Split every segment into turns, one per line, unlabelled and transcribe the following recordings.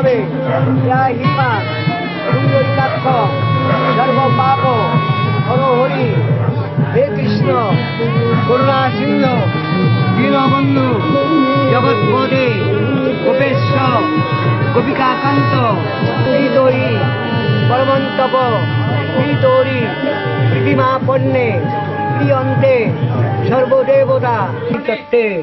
বলে ইয়া হিমা সুন্দরিকাক্ষ সর্ব পাপ। হর হে কৃষ্ণ। করুণা সিংহ দীনবন্ধু। জগৎপদে। গোপেশ্বর গোপিকাকান্ত। শ্রীদরি পরমন্তপ শ্রীদরি প্রীতিমা পণ্যে প্রিয়ন্তে সর্বদেবতা। তত্ত্বে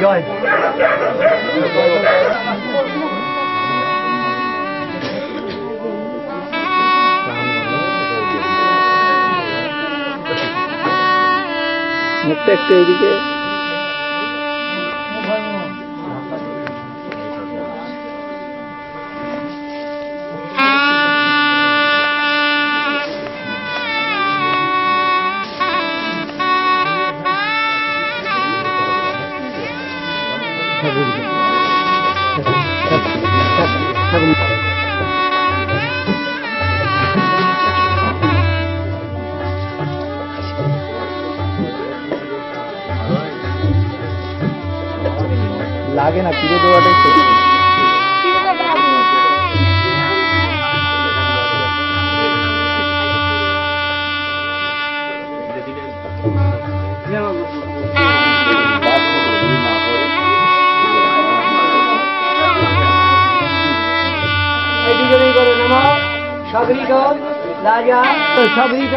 rồi. Một
tay kia chứ. লাগে না ফিরে দেওয়াটাই তো।
সগরিত রাজা সগরিত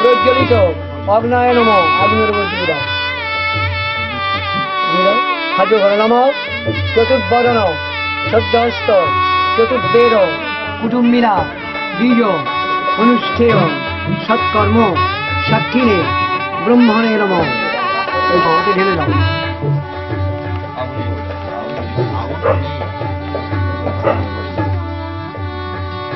প্রজ্বলিত অগ্নায় নম চতুর্বদন সদ্যহস্ত চতুর্বেদ কুটুম্বিনা দ্বিজ অনুষ্ঠেয় সৎকর্ম সাক্ষিণে ব্রহ্মণে নম ওই ভগতে ঢেলে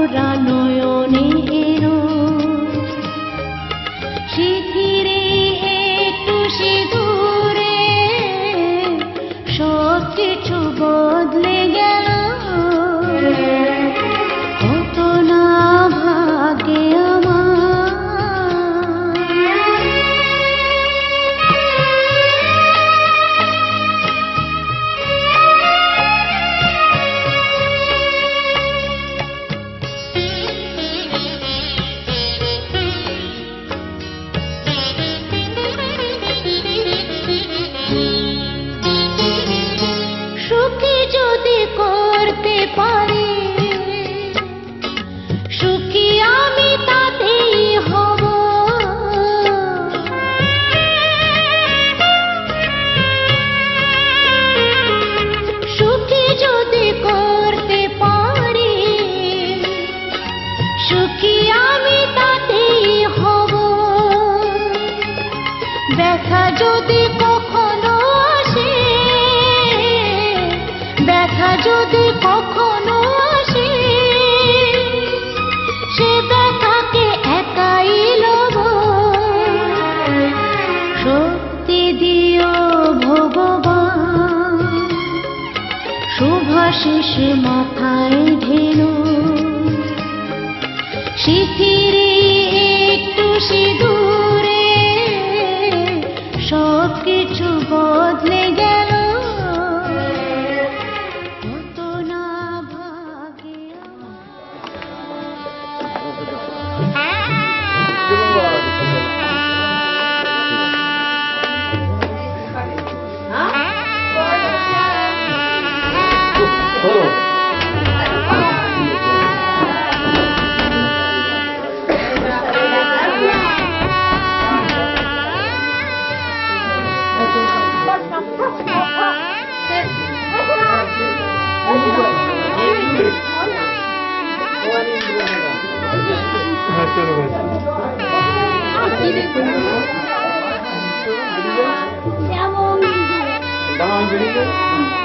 পুরানো ব্যথা যদি কখনো আসে ব্যথা যদি কখনো আসে, সে ব্যথাকে একাই লব। শক্তি দিও ভগবান শুভাশিস মাথায় ঢেলো। শিথিরে
Amém.